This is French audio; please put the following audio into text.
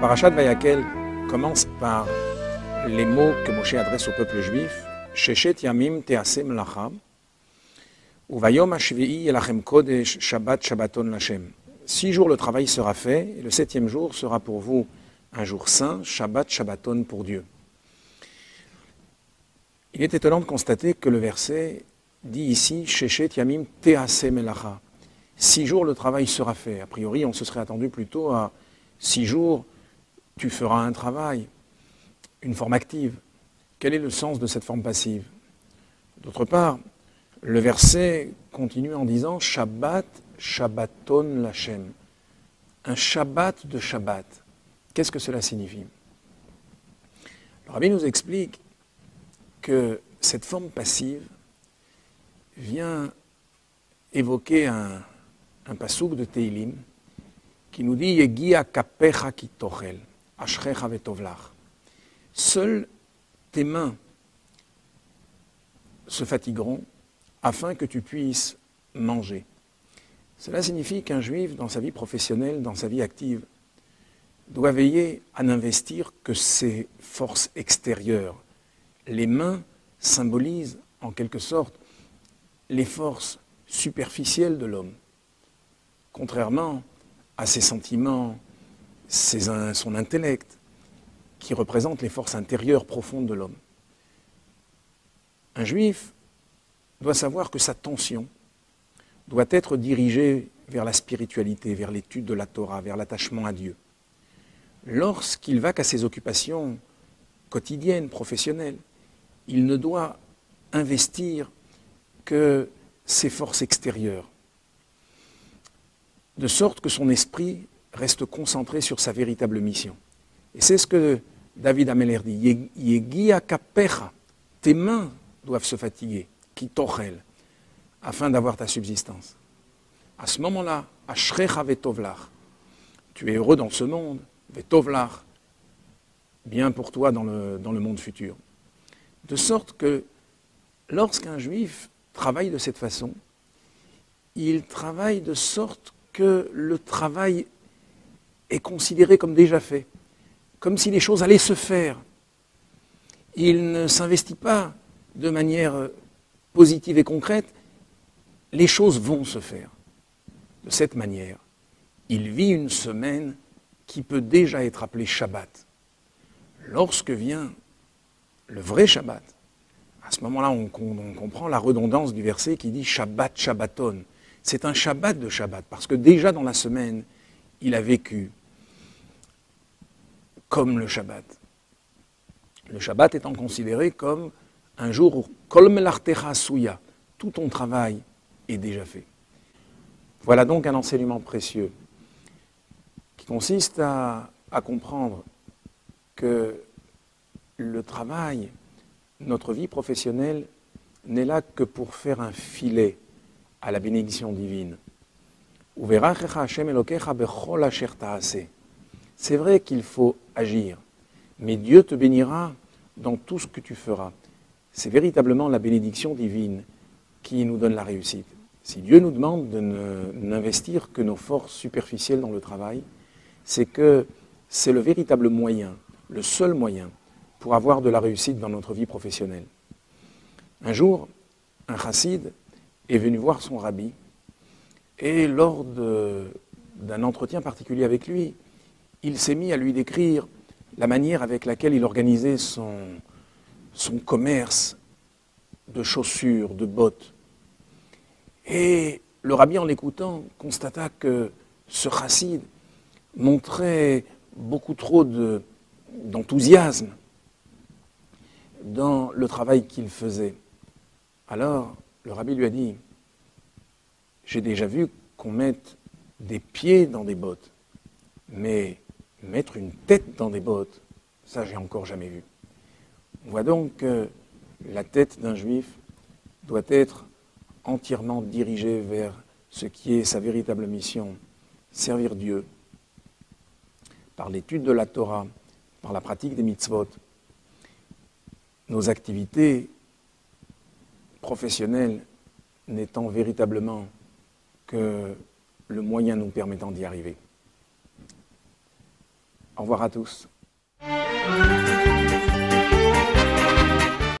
parashat Vayakel commence par les mots que Moshe adresse au peuple juif Sheshet Yamim Tease Melacha, ou Vayom Hashvi'i Elachem Kodesh Shabbat Shabbaton. Six jours le travail sera fait, et le septième jour sera pour vous un jour saint, Shabbat Shabbaton pour Dieu. Il est étonnant de constater que le verset dit ici Sheshet Yamim Tease Melacha. Six jours le travail sera fait. A priori, on se serait attendu plutôt à six jours tu feras un travail, une forme active. Quel est le sens de cette forme passive? D'autre part, le verset continue en disant Shabbat, Shabbaton Lachem. Un Shabbat de Shabbat. Qu'est-ce que cela signifie? Le rabbi nous explique que cette forme passive vient évoquer un, un de Teilim qui nous dit Yegia kapecha. Seules tes mains se fatigueront afin que tu puisses manger. Cela signifie qu'un juif, dans sa vie professionnelle, dans sa vie active, doit veiller à n'investir que ses forces extérieures. Les mains symbolisent en quelque sorte les forces superficielles de l'homme, contrairement à ses sentiments son intellect qui représente les forces intérieures profondes de l'homme. Un juif doit savoir que sa tension doit être dirigée vers la spiritualité, vers l'étude de la Torah, vers l'attachement à Dieu. Lorsqu'il va qu'à ses occupations quotidiennes, professionnelles, il ne doit investir que ses forces extérieures, de sorte que son esprit reste concentré sur sa véritable mission. Et c'est ce que David Ameller dit. Yegia kapecha, tes mains doivent se fatiguer, qui afin d'avoir ta subsistance. À ce moment-là, ashrecha vetovlach, tu es heureux dans ce monde, vetovlach, bien pour toi dans le, dans le monde futur. De sorte que lorsqu'un juif travaille de cette façon, il travaille de sorte que le travail est considéré comme déjà fait, comme si les choses allaient se faire. Il ne s'investit pas de manière euh, positive et concrète, les choses vont se faire. De cette manière, il vit une semaine qui peut déjà être appelée Shabbat. Lorsque vient le vrai Shabbat, à ce moment-là, on, on, comprend la redondance du verset qui dit Shabbat, Shabbaton. C'est un Shabbat de Shabbat, parce que déjà dans la semaine, il a vécu comme le Shabbat. Le Shabbat étant considéré comme un jour où tout ton travail est déjà fait. Voilà donc un enseignement précieux qui consiste à comprendre que le travail, notre vie professionnelle, n'est là que pour faire un filet à la bénédiction divine. C'est vrai qu'il faut agir, mais Dieu te bénira dans tout ce que tu feras. C'est véritablement la bénédiction divine qui nous donne la réussite. Si Dieu nous demande de n'investir que nos forces superficielles dans le travail, c'est que c'est le véritable moyen, le seul moyen pour avoir de la réussite dans notre vie professionnelle. Un jour, un chassid est venu voir son rabbi et lors d'un entretien particulier avec lui, il s'est mis à lui décrire la manière avec laquelle il organisait son, commerce de chaussures, de bottes. Et le rabbi, en l'écoutant, constata que ce chassid montrait beaucoup trop d'enthousiasme dans le travail qu'il faisait. Alors, le rabbi lui a dit, j'ai déjà vu qu'on mette des pieds dans des bottes, mais mettre une tête dans des bottes, ça j'ai encore jamais vu. On voit donc que la tête d'un juif doit être entièrement dirigée vers ce qui est sa véritable mission, servir Dieu, par l'étude de la Torah, par la pratique des mitzvot. Nos activités professionnelles n'étant véritablement que le moyen nous permettant d'y arriver. Au revoir à tous.